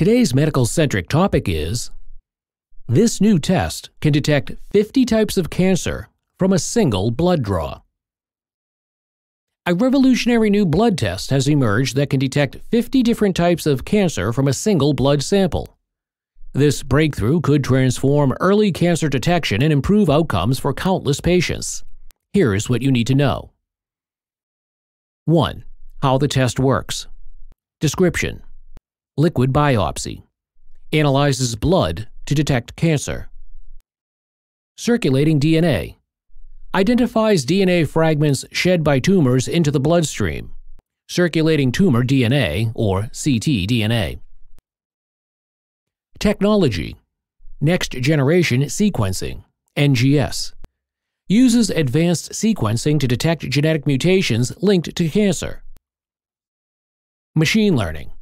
Today's medical centric topic is This new test can detect 50 types of cancer from a single blood draw. A revolutionary new blood test has emerged that can detect 50 different types of cancer from a single blood sample. This breakthrough could transform early cancer detection and improve outcomes for countless patients. Here's what you need to know 1. How the test works. Description Liquid biopsy. Analyzes blood to detect cancer. Circulating DNA. Identifies DNA fragments shed by tumors into the bloodstream. Circulating tumor DNA, or ctDNA. Technology. Next Generation Sequencing, NGS. Uses advanced sequencing to detect genetic mutations linked to cancer. Machine learning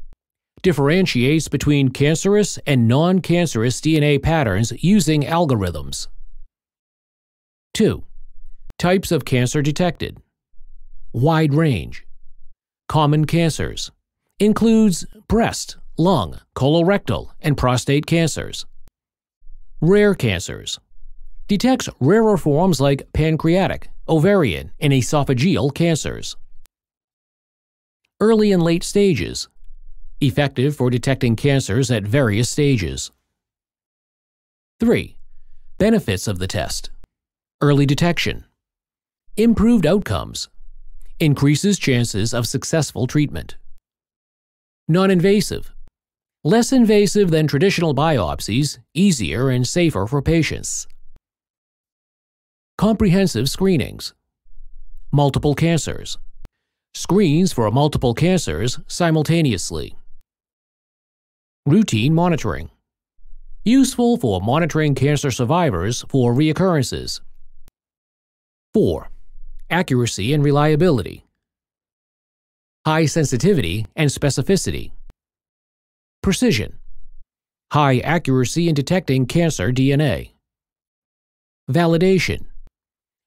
differentiates between cancerous and non-cancerous DNA patterns using algorithms. 2. Types of cancer detected. Wide range. Common cancers. Includes breast, lung, colorectal, and prostate cancers. Rare cancers. Detects rarer forms like pancreatic, ovarian, and esophageal cancers. Early and late stages effective for detecting cancers at various stages. 3. Benefits of the test Early detection, improved outcomes, increases chances of successful treatment. Non invasive, less invasive than traditional biopsies, easier and safer for patients. Comprehensive screenings, multiple cancers, screens for multiple cancers simultaneously. Routine monitoring. Useful for monitoring cancer survivors for reoccurrences. 4. Accuracy and reliability. High sensitivity and specificity. Precision. High accuracy in detecting cancer DNA. Validation.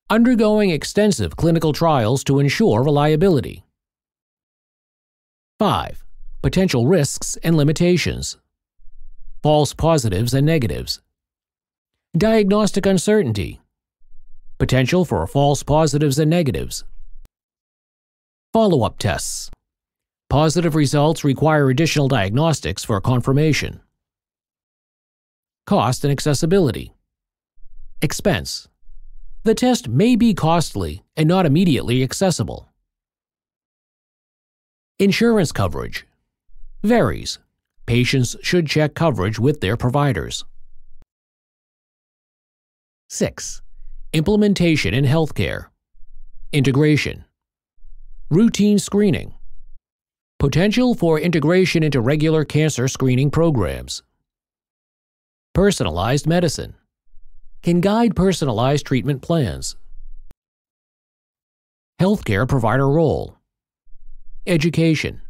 Undergoing extensive clinical trials to ensure reliability. 5 potential risks and limitations, false positives and negatives, diagnostic uncertainty, potential for false positives and negatives, follow up tests. Positive results require additional diagnostics for confirmation. Cost and accessibility. Expense. The test may be costly and not immediately accessible. Insurance coverage varies. Patients should check coverage with their providers. 6. Implementation in healthcare. Integration. Routine screening. Potential for integration into regular cancer screening programs. Personalized medicine. Can guide personalized treatment plans. Healthcare provider role. Education.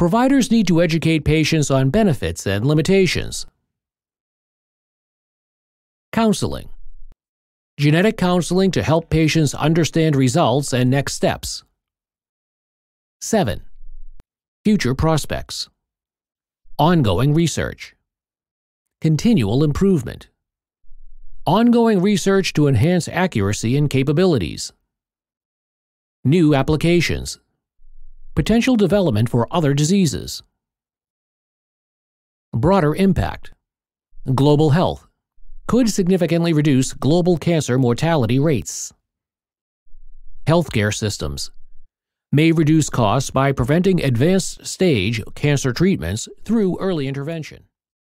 Providers need to educate patients on benefits and limitations. Counseling Genetic counseling to help patients understand results and next steps. 7. Future prospects. Ongoing research. Continual improvement. Ongoing research to enhance accuracy and capabilities. New applications potential development for other diseases. Broader impact. Global health could significantly reduce global cancer mortality rates. Healthcare systems may reduce costs by preventing advanced stage cancer treatments through early intervention.